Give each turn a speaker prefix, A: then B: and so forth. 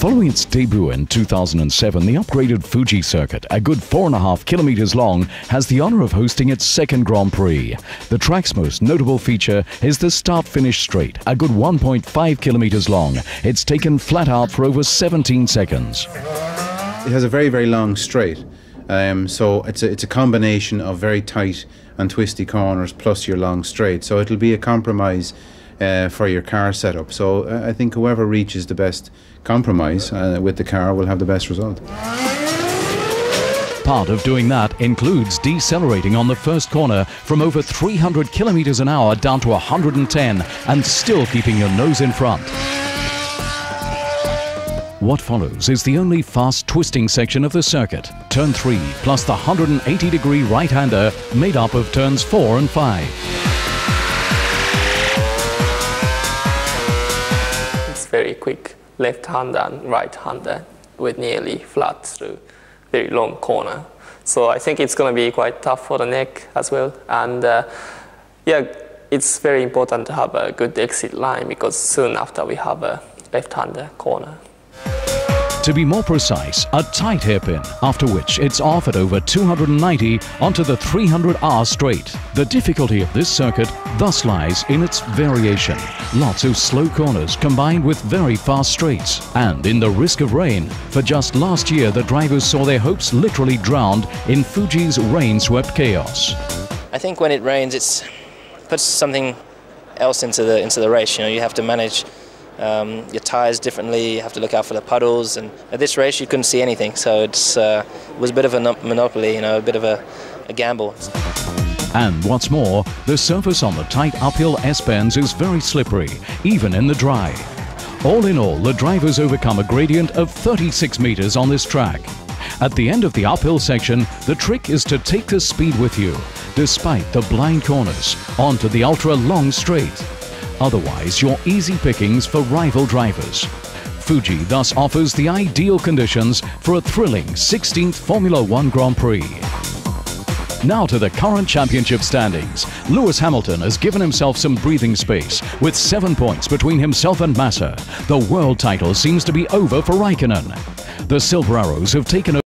A: Following its debut in 2007, the upgraded Fuji circuit, a good four and a half kilometers long, has the honor of hosting its second Grand Prix. The track's most notable feature is the start-finish straight, a good 1.5 kilometers long. It's taken flat out for over 17 seconds.
B: It has a very, very long straight. Um, so it's a, it's a combination of very tight and twisty corners plus your long straight. So it'll be a compromise uh, for your car setup. So uh, I think whoever reaches the best compromise uh, with the car will have the best result.
A: Part of doing that includes decelerating on the first corner from over 300 kilometers an hour down to 110 and still keeping your nose in front. What follows is the only fast twisting section of the circuit, turn 3 plus the 180 degree right-hander made up of turns 4 and 5.
C: Very quick left-hander and right-hander with nearly flat through very long corner. So I think it's going to be quite tough for the neck as well. And uh, yeah, it's very important to have a good exit line because soon after we have a left-hander corner.
A: To be more precise, a tight hairpin, after which it's off at over 290 onto the 300R straight. The difficulty of this circuit thus lies in its variation. Lots of slow corners combined with very fast straights. And in the risk of rain, for just last year the drivers saw their hopes literally drowned in Fuji's rain-swept chaos.
D: I think when it rains, it puts something else into the into the race. You know, you have to manage um, your tyres differently. You have to look out for the puddles. And at this race, you couldn't see anything, so uh, it was a bit of a monopoly, you know, a bit of a, a gamble.
A: And what's more, the surface on the tight uphill S-bends is very slippery, even in the dry. All in all, the drivers overcome a gradient of 36 meters on this track. At the end of the uphill section, the trick is to take the speed with you, despite the blind corners, onto the ultra-long straight. Otherwise, you're easy pickings for rival drivers. Fuji thus offers the ideal conditions for a thrilling 16th Formula One Grand Prix. Now to the current championship standings. Lewis Hamilton has given himself some breathing space with seven points between himself and Massa. The world title seems to be over for Raikkonen. The Silver Arrows have taken